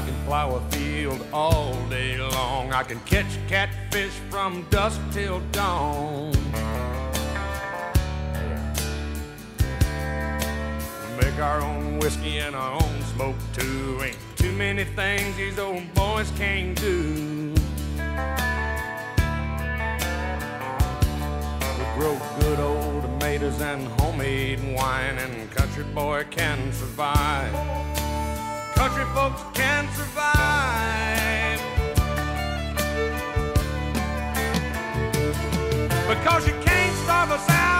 I can plow a field all day long. I can catch catfish from dusk till dawn. Make our own whiskey and our own smoke too. Ain't too many things these old boys can't do. We grow good old tomatoes and homemade wine, and country boy can survive. Country folks can survive. Because you can't starve us out.